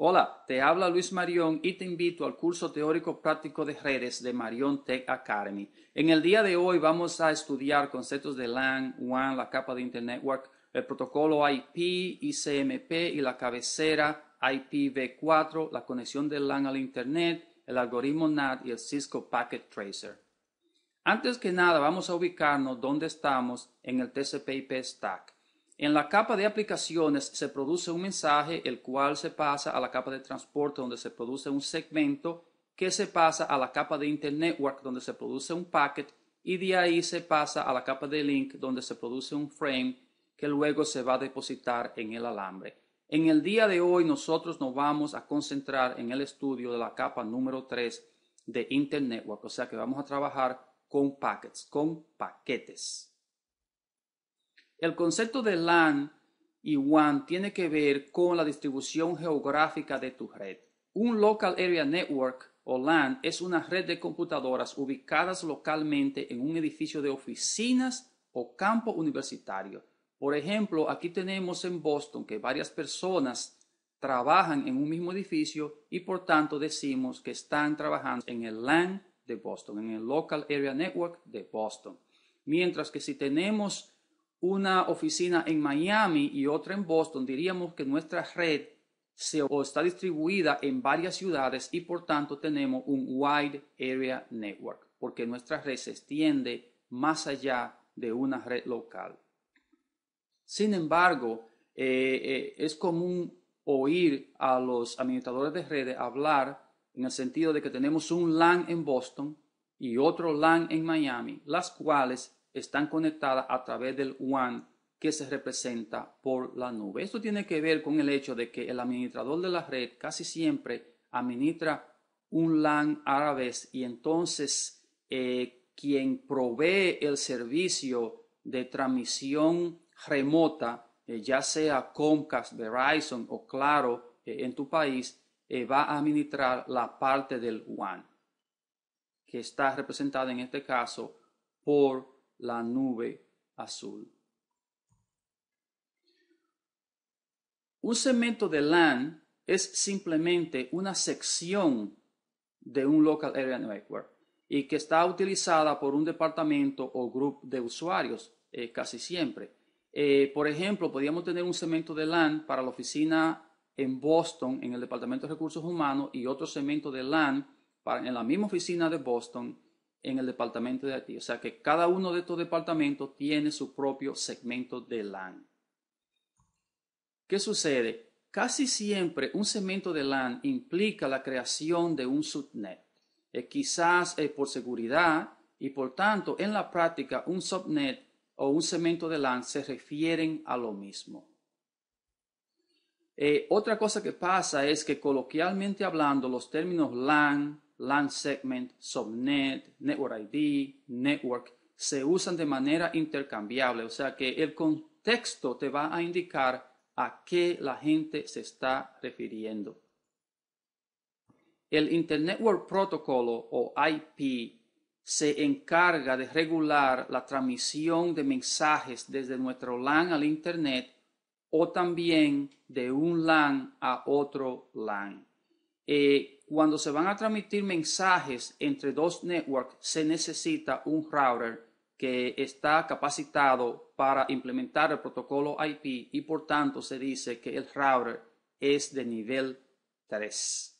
Hola, te habla Luis Marión y te invito al curso teórico práctico de redes de Marion Tech Academy. En el día de hoy vamos a estudiar conceptos de LAN, WAN, la capa de Internet Network, el protocolo IP, ICMP y la cabecera IPv4, la conexión de LAN al Internet, el algoritmo NAT y el Cisco Packet Tracer. Antes que nada, vamos a ubicarnos donde estamos en el TCP/IP stack. En la capa de aplicaciones se produce un mensaje, el cual se pasa a la capa de transporte, donde se produce un segmento, que se pasa a la capa de Internet Network, donde se produce un packet, y de ahí se pasa a la capa de link, donde se produce un frame, que luego se va a depositar en el alambre. En el día de hoy nosotros nos vamos a concentrar en el estudio de la capa número 3 de Internet Network, o sea que vamos a trabajar con packets, con paquetes. El concepto de LAN y WAN tiene que ver con la distribución geográfica de tu red. Un Local Area Network o LAN es una red de computadoras ubicadas localmente en un edificio de oficinas o campo universitario. Por ejemplo, aquí tenemos en Boston que varias personas trabajan en un mismo edificio y por tanto decimos que están trabajando en el LAN de Boston, en el Local Area Network de Boston. Mientras que si tenemos una oficina en Miami y otra en Boston, diríamos que nuestra red se, está distribuida en varias ciudades y por tanto tenemos un Wide Area Network, porque nuestra red se extiende más allá de una red local. Sin embargo, eh, eh, es común oír a los administradores de redes hablar en el sentido de que tenemos un LAN en Boston y otro LAN en Miami, las cuales están conectadas a través del WAN que se representa por la nube. Esto tiene que ver con el hecho de que el administrador de la red casi siempre administra un LAN a la vez y entonces eh, quien provee el servicio de transmisión remota, eh, ya sea Comcast, Verizon o Claro eh, en tu país, va a administrar la parte del WAN, que está representada en este caso por la nube azul. Un segmento de LAN es simplemente una sección de un Local Area Network y que está utilizada por un departamento o grupo de usuarios eh, casi siempre. Eh, por ejemplo, podríamos tener un segmento de LAN para la oficina en Boston, en el Departamento de Recursos Humanos, y otro segmento de LAN para, en la misma oficina de Boston en el departamento de IT. O sea que cada uno de estos departamentos tiene su propio segmento de LAN. ¿Qué sucede? Casi siempre un segmento de LAN implica la creación de un subnet. Eh, quizás por seguridad y por tanto en la práctica un subnet o un segmento de LAN se refieren a lo mismo. Eh, otra cosa que pasa es que coloquialmente hablando los términos LAN, LAN segment, subnet, network ID, network, se usan de manera intercambiable, o sea que el contexto te va a indicar a qué la gente se está refiriendo. El Internet Network Protocol o IP se encarga de regular la transmisión de mensajes desde nuestro LAN al Internet o también de un LAN a otro LAN. Eh, cuando se van a transmitir mensajes entre dos networks, se necesita un router que está capacitado para implementar el protocolo IP y por tanto se dice que el router es de nivel 3.